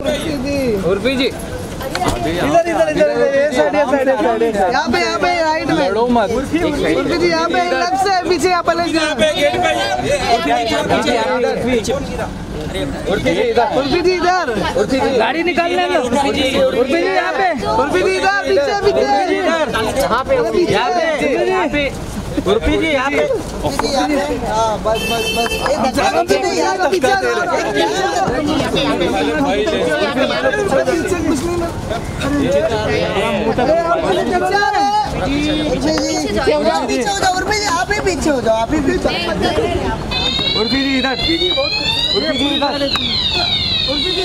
उर्फी जी इधर इधर इधर ये साइड ये साइड यहाँ पे यहाँ पे राइट में लड़ो मत उर्फी जी यहाँ पे लेफ़्ट से पीछे यहाँ पे उर्फी जी इधर उर्फी जी इधर उर्फी जी गाड़ी निकालने दो उर्फी जी यहाँ पे उर्फी जी इधर पीछे पीछे यहाँ पे यहाँ पे यहाँ पे उर्फी जी यहाँ पे हाँ बस बस बस यहाँ पे यहाँ पे पीछे हो जाओ उर्फी जी आप उर्फी जी इधर उर्फी जी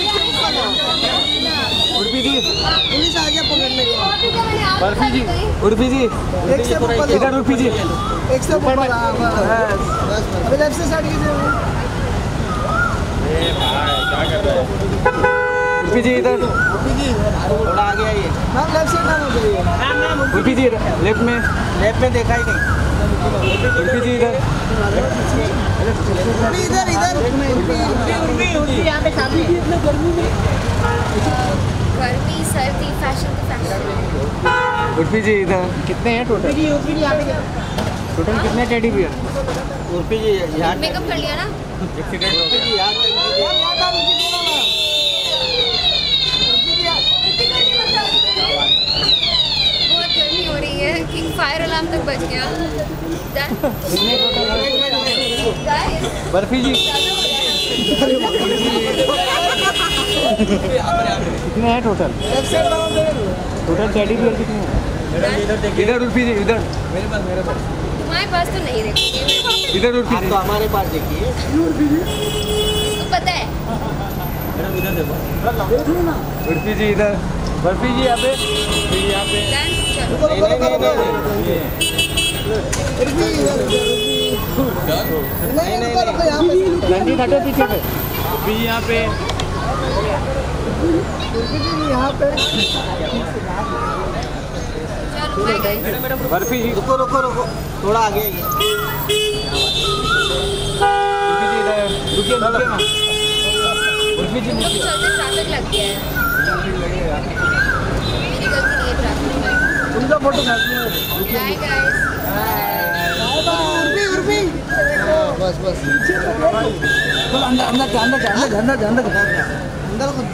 उर्फी जी पुलिस आ गया पकड़ने उर्फी जी उर्फी जी एक से इधर उर्फी जी एक से। अभी लेफ़्ट से स्टार्ट कीजिए उर्फी जी इधर। थोड़ा आगे आइए। Ma'am left side Urfi ji left में। लेफ़्ट में देखा ही नहीं। उर्फी जी इधर। इधर इधर। गर्मी सर्दी फ़ैशन तो फ़ैशन उर्फी जी इधर। कितने हैं टोटल टोटल कितने टेडी बियर उर्फी जी यहाँ मेकअप कर लिया ना? उर्फी जी यहाँ बहुत गर्मी हो रही है कि बज गया। बर्फ़ी जी। कितने हैं टोटल टोटल टेडी बियर कितने हैं? इधर उर्फी जी इधर। तुम्हारे पास तो नहीं रखेंगे इधर उर्फी तो हमारे पास देखिए। इसको पता है। उर्फी जी इधर। बर्फ़ी जी यहाँ पे। यहाँ पे नंदी हटो पीछे पे जी यहाँ पे बर्फ़ी जी रुको रुको रुको थोड़ा आगे रुकिए उर्फी जी ट्रैफ़िक लग है है फ़ोटो खींचना उर्फी बस बस। अंदर अंदर अंदर अंदर अंदर अंदर अंदर। कुछ